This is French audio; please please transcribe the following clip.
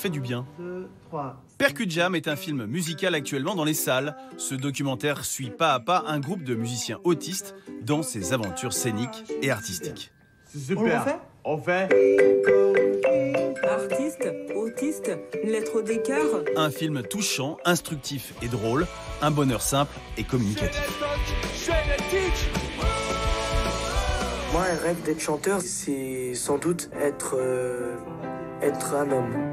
fait du bien. Percut Jam est un film musical actuellement dans les salles. Ce documentaire suit pas à pas un groupe de musiciens autistes dans ses aventures scéniques et artistiques. Super. On fait Artiste, autiste, lettre d'écart. Un film touchant, instructif et drôle, un bonheur simple et communicatif. Moi, un rêve d'être chanteur, c'est sans doute être, euh, être un homme.